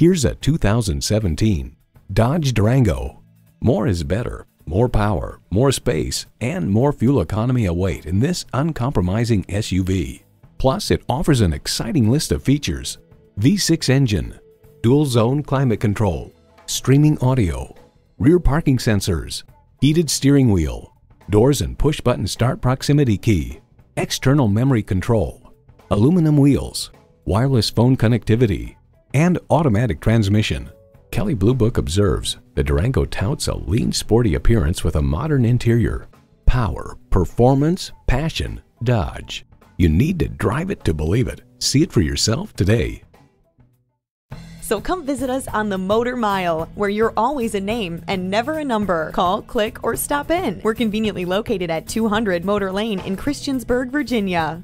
Here's a 2017 Dodge Durango. More is better. More power, more space, and more fuel economy await in this uncompromising SUV. Plus, it offers an exciting list of features. V6 engine, dual zone climate control, streaming audio, rear parking sensors, heated steering wheel, doors and push button start proximity key, external memory control, aluminum wheels, wireless phone connectivity, and automatic transmission. Kelley Blue Book observes the Durango touts a lean, sporty appearance with a modern interior. Power, performance, passion, Dodge. You need to drive it to believe it. See it for yourself today. So come visit us on the Motor Mile, where you're always a name and never a number. Call, click, or stop in. We're conveniently located at 200 Motor Lane in Christiansburg, Virginia.